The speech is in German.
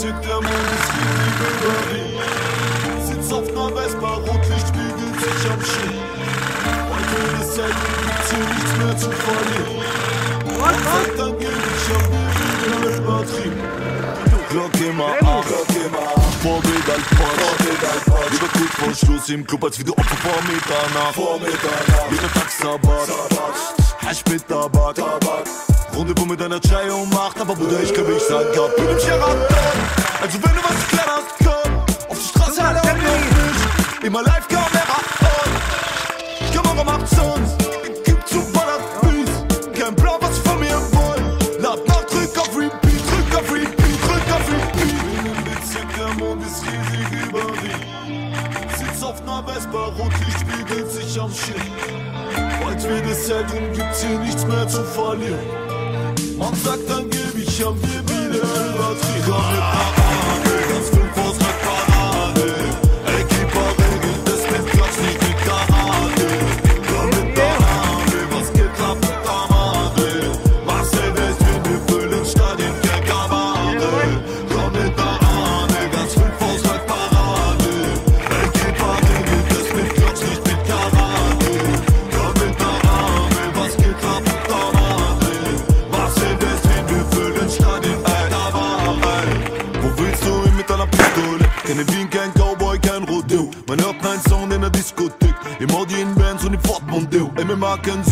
Sieht der Mond ist wie die Berlin. Sitz auf einer Vespa, Rotlicht spiegelt sich am Schild. Heute ist Zeit, gibt's hier nichts mehr zu verlieren. Was? sagt, dann geh ich am Weg, übertrieben. Glocke mal an, Glocke immer an. Vorbild als Porsch, Vorbild als Porsch. Lieber kurz vor Schluss im Club, als wie du Opfer vor Mitternacht. Vor Mitternacht. Jeder Tag Sabbat, Sabbat. Hasch mit Tabak, Tabak. Rendezvous mit einer um 8, aber Bruder, ich kann mich sagen, ja, bin im Sheraton. Also wenn du was klar hast, komm. Auf die Straße, alle auf mich. Immer live, Kamera on. Kamera macht's uns. Gibt zu Ballert Beats. Kein Plan, was von mir wollen. Lad nach, drück auf Repeat, drück auf Repeat, drück auf Repeat. Bezirk, der Mond ist riesig über. Sitz auf ner Vespa, spiegelt sich am Schild. Bald wird es hell, drum gibt's hier nichts mehr zu verlieren. Man sagt, dann geb Keine Wien, Cowboy, kein Rodeo. Man hört meinen Sound in der Diskothek. Im Audi in Bands und im Ford. MMA kein